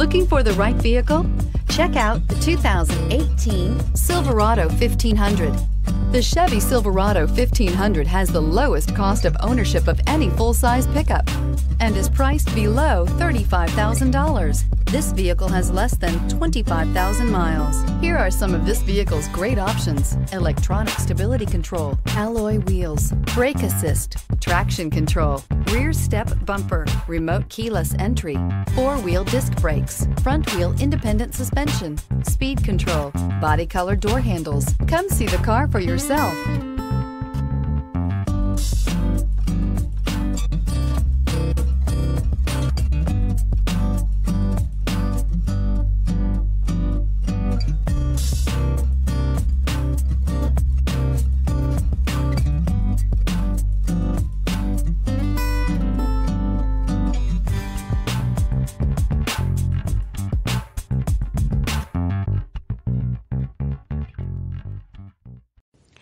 Looking for the right vehicle? Check out the 2018 Silverado 1500. The Chevy Silverado 1500 has the lowest cost of ownership of any full-size pickup and is priced below $35,000. This vehicle has less than 25,000 miles. Here are some of this vehicle's great options. Electronic stability control, alloy wheels, brake assist, traction control, rear step bumper, remote keyless entry, four-wheel disc brakes, front wheel independent suspension, speed control, body color door handles. Come see the car for yourself yourself.